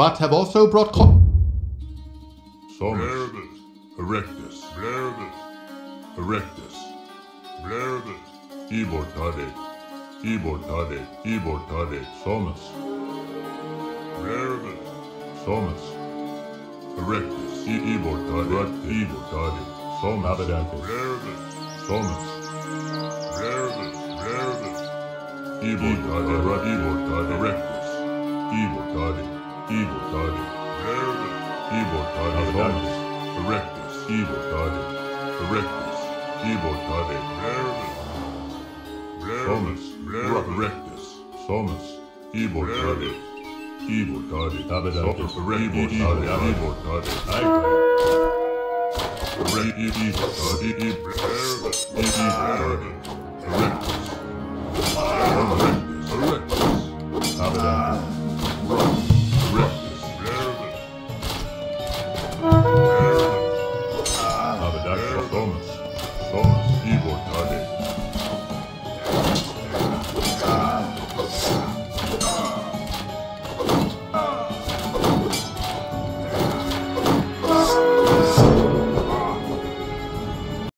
but have also brought co- Somus. Erectus. Bleribus. Erectus. Bleribus. Ibortade. Ibortade. Ibortade. Somus. Bleribus. Somus. Erectus. Ibortade. Ibortade. Somus. Abadantis. Bleribus. Somus. Bleribus. Bleribus. Ibortade. Ibortade. Erectus. Ibortade. Ibortade. Bleribus. Ibortade. Somus. Erectus. Ibortade. Erectus. Ibortade. Bleribus. Somus. Erectus. Somus. Ibortade. Ibortade. Abadantis. Erectus. Ibortade. Ibortade. Thomas. Thomas.